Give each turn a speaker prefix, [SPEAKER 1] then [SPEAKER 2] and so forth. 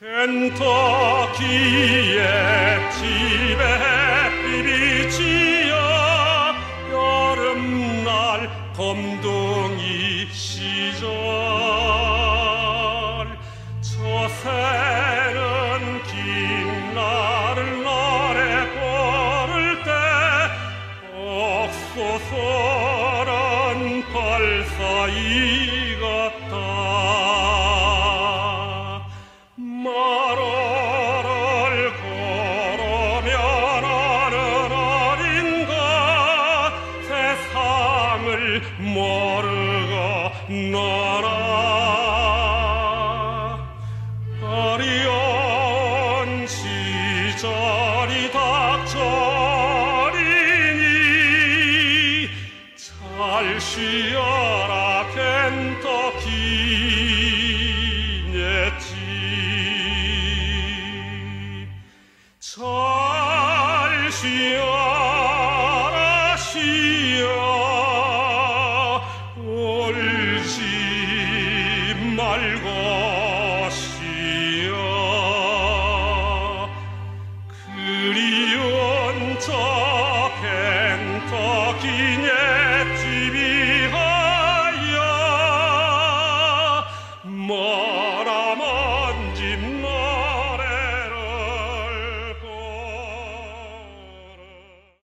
[SPEAKER 1] 켄터키의 집에 햇빛이 지어 여름날 검둥이 시절. 저 새는 긴 날을 날에 걸을 때 옥소설한 발사 이 같다 모르고 너라. 어려운 시절이 닥쳐리니 잘 쉬어라 펜터키네지 잘 쉬어. 알고